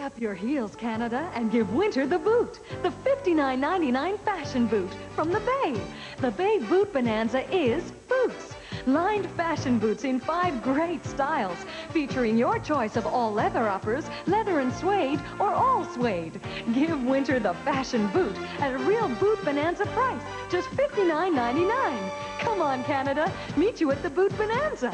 up your heels, Canada, and give winter the boot. The $59.99 fashion boot from the Bay. The Bay Boot Bonanza is boots. Lined fashion boots in five great styles, featuring your choice of all leather uppers, leather and suede, or all suede. Give winter the fashion boot at a real boot bonanza price, just $59.99. Come on, Canada. Meet you at the Boot Bonanza.